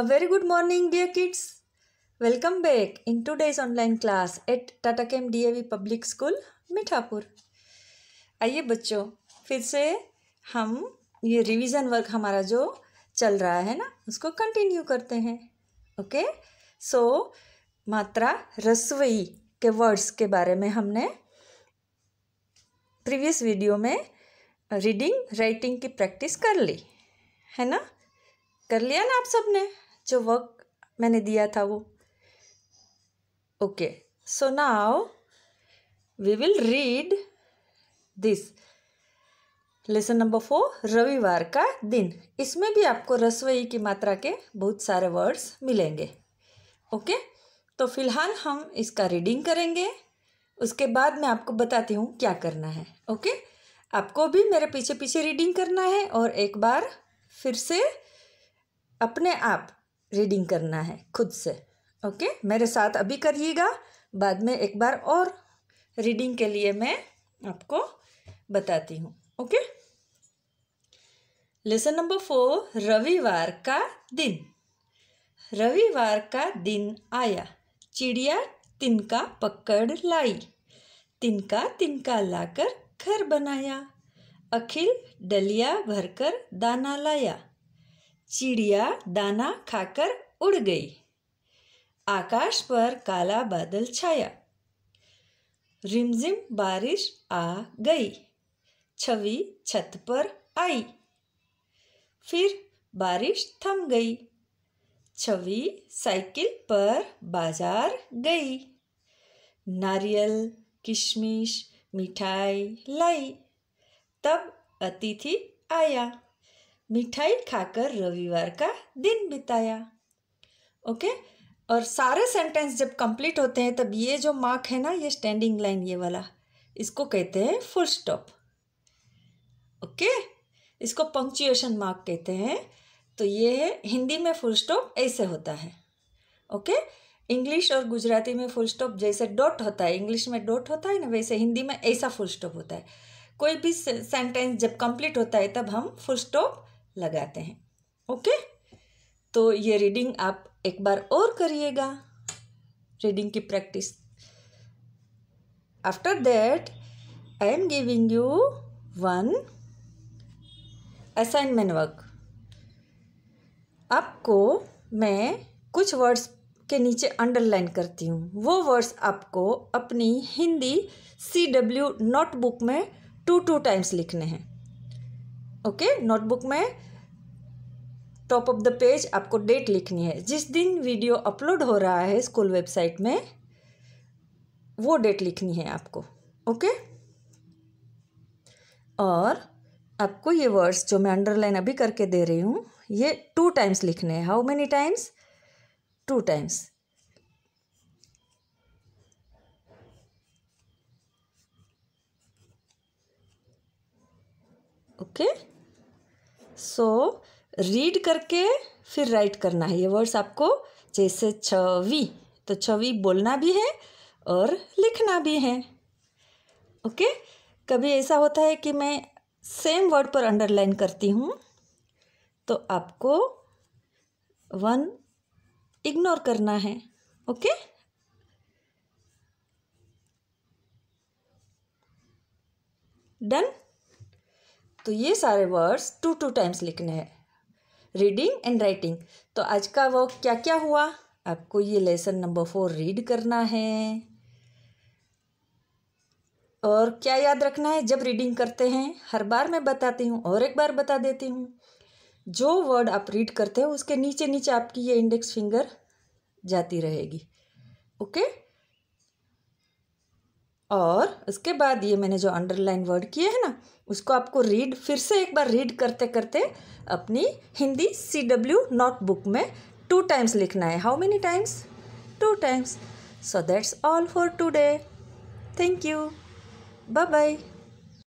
A very good morning, dear kids. Welcome back. In today's online class at Tatakem DAV Public School, Mithapur आइए बच्चों फिर से हम ये रिवीजन वर्क हमारा जो चल रहा है ना उसको कंटिन्यू करते हैं. ओके सो मात्रा रसवई के वर्ड्स के बारे में हमने प्रीवियस वीडियो में रीडिंग राइटिंग की प्रैक्टिस कर ली. है ना? कर लिया ना आप सबने जो वर्क मैंने दिया था वो। Okay so now we will read this lesson number four रविवार का दिन। इसमें भी आपको रसोई की मात्रा के बहुत सारे वर्ड्स मिलेंगे। ओके तो फ़िलहाल हम इसका रीडिंग करेंगे। उसके बाद मैं आपको बताती हूँ क्या करना है। ओके आपको भी मेरे पीछे पीछे रीडिंग करना है और एक बार फिर से अपने आप रीडिंग करना है खुद से ओके मेरे साथ अभी करिएगा, बाद में एक बार और रीडिंग के लिए मैं आपको बताती हूँ ओके लेसन नंबर फोर रविवार का दिन। रविवार का दिन आया, चिड़िया तिनका पकड़ लाई। तिनका तिनका लाकर घर बनाया। अखिल डलिया भरकर दाना लाया। चिड़िया दाना खाकर उड़ गई। आकाश पर काला बादल छाया। रिमझिम बारिश आ गई। छवि छत पर आई। फिर बारिश थम गई। छवि साइकिल पर बाज़ार गई। नारियल, किशमिश, मिठाई लाई। तब अतिथि आया। मिठाई खाकर रविवार का दिन बिताया। ओके? और सारे सेंटेंस जब कंप्लीट होते हैं, तब ये जो मार्क है ना, ये स्टैंडिंग लाइन ये वाला, इसको कहते हैं फुल स्टॉप ओके? इसको पंक्चुएशन मार्क कहते हैं। तो ये है, हिंदी में फुल स्टॉप ऐसे होता है। ओके? इंग्लिश और गुजराती में फुल स्टॉप जैसे डॉट होता है इंग्लिश में डॉट होता है ना, वैसे हिंदी में ऐसा फुल स्टॉप होता है। कोई भी सेंटेंस जब कंप्लीट होता है, तब हम फुल स्टॉप लगाते हैं। ओके? तो ये रीडिंग आप एक बार और करिएगा। रीडिंग की practice after that I am giving you one assignment work आपको मैं कुछ वर्ड्स के नीचे अंडरलाइन करती हूँ। वो वर्ड्स आपको अपनी हिंदी सी डब्ल्यू नोटबुक में टू टू टाइम्स लिखने हैं। ओके नोटबुक में टॉप ऑफ़ द पेज आपको डेट लिखनी है। जिस दिन वीडियो अपलोड हो रहा है स्कूल वेबसाइट में, वो डेट लिखनी है आपको, ओके? okay? और आपको ये वर्ड्स जो मैं अंडरलाइन अभी करके दे रही हूँ, ये टू टाइम्स लिखने हैं। How many times two times okay so read करके फिर राइट करना है। ये वर्ड्स आपको जैसे छवि तो छवि बोलना भी है और लिखना भी है। Okay okay? कभी ऐसा होता है कि मैं सेम वर्ड पर अंडरलाइन करती हूँ तो आपको वन इग्नोर करना है। Okay okay? डन तो ये सारे वर्ड्स टू टू टाइम्स लिखने हैं। रीडिंग एंड राइटिंग तो आज का वो क्या क्या हुआ? आपको ये लेसन नंबर फोर रीड करना है। और क्या याद रखना है? जब रीडिंग करते हैं, हर बार मैं बताती हूँ, और एक बार बता देती हूँ। जो वर्ड आप रीड करते हो, उसके नीचे नीचे आपकी ये इंडेक्स फिंगर जाती रहेगी। ओके और उसके बाद ये मैंने जो अंडरलाइन वर्ड किए हैं ना, उसको आपको रीड फिर से एक बार रीड करते करते अपनी हिंदी सी डब्ल्यू नोटबुक में टू टाइम्स लिखना है। How many times two times so that's all for today thank you bye bye